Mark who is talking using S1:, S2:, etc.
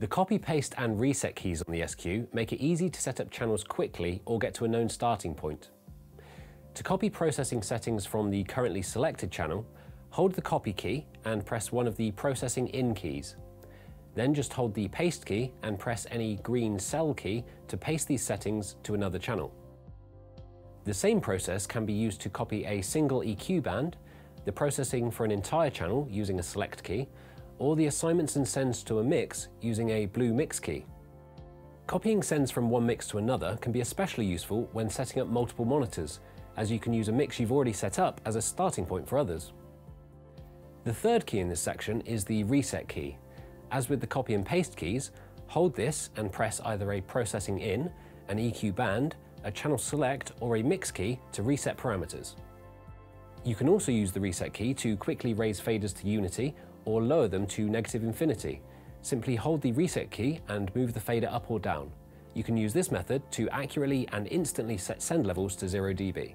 S1: The copy, paste and reset keys on the SQ make it easy to set up channels quickly or get to a known starting point. To copy processing settings from the currently selected channel, hold the copy key and press one of the processing in keys. Then just hold the paste key and press any green Sel key to paste these settings to another channel. The same process can be used to copy a single EQ band, the processing for an entire channel using a select key, or the assignments and sends to a mix using a blue mix key. Copying sends from one mix to another can be especially useful when setting up multiple monitors, as you can use a mix you've already set up as a starting point for others. The third key in this section is the reset key. As with the copy and paste keys, hold this and press either a processing in, an EQ band, a channel select or a mix key to reset parameters. You can also use the reset key to quickly raise faders to unity or lower them to negative infinity. Simply hold the reset key and move the fader up or down. You can use this method to accurately and instantly set send levels to 0 dB.